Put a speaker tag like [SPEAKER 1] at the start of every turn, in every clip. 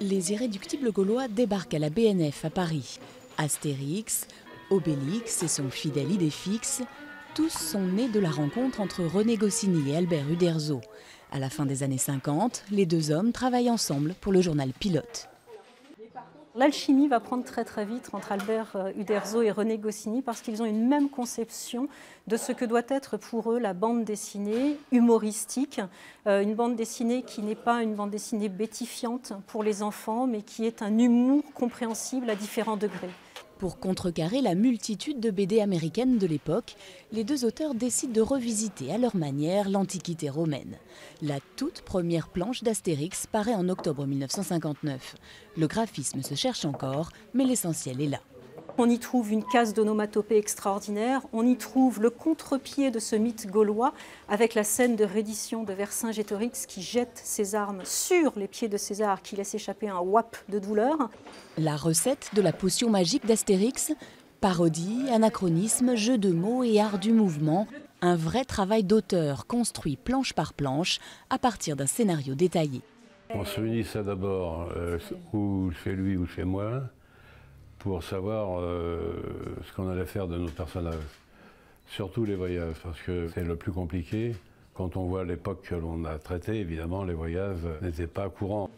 [SPEAKER 1] Les irréductibles gaulois débarquent à la BNF à Paris. Astérix, Obélix et son fidèle Idéfix, tous sont nés de la rencontre entre René Goscinny et Albert Uderzo. À la fin des années 50, les deux hommes travaillent ensemble pour le journal Pilote.
[SPEAKER 2] L'alchimie va prendre très très vite entre Albert euh, Uderzo et René Goscinny parce qu'ils ont une même conception de ce que doit être pour eux la bande dessinée humoristique, euh, une bande dessinée qui n'est pas une bande dessinée bétifiante pour les enfants, mais qui est un humour compréhensible à différents degrés.
[SPEAKER 1] Pour contrecarrer la multitude de BD américaines de l'époque, les deux auteurs décident de revisiter à leur manière l'Antiquité romaine. La toute première planche d'Astérix paraît en octobre 1959. Le graphisme se cherche encore, mais l'essentiel est là.
[SPEAKER 2] On y trouve une case d'onomatopée extraordinaire, on y trouve le contre-pied de ce mythe gaulois avec la scène de reddition de Vercingétorix qui jette ses armes sur les pieds de César qui laisse échapper un wap de douleur.
[SPEAKER 1] La recette de la potion magique d'Astérix Parodie, anachronisme, jeu de mots et art du mouvement, un vrai travail d'auteur construit planche par planche à partir d'un scénario détaillé.
[SPEAKER 3] On se réunissait d'abord euh, ou chez lui ou chez moi pour savoir euh, ce qu'on allait faire de nos personnages. Surtout les voyages, parce que c'est le plus compliqué. Quand on voit l'époque que l'on a traitée, évidemment, les voyages n'étaient pas courants.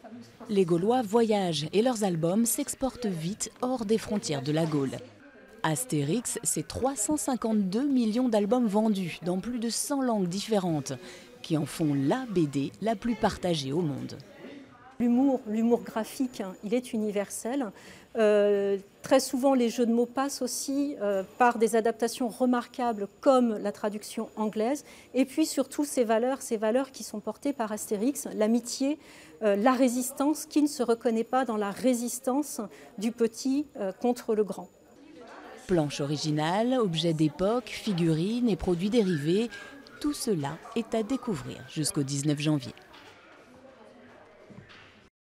[SPEAKER 1] Les Gaulois voyagent et leurs albums s'exportent vite hors des frontières de la Gaule. Astérix, c'est 352 millions d'albums vendus dans plus de 100 langues différentes, qui en font la BD la plus partagée au monde.
[SPEAKER 2] L'humour, graphique, hein, il est universel. Euh, très souvent, les jeux de mots passent aussi euh, par des adaptations remarquables comme la traduction anglaise. Et puis surtout ces valeurs, ces valeurs qui sont portées par Astérix, l'amitié, euh, la résistance, qui ne se reconnaît pas dans la résistance du petit contre le grand.
[SPEAKER 1] Planche originale, objets d'époque, figurines et produits dérivés, tout cela est à découvrir jusqu'au 19 janvier.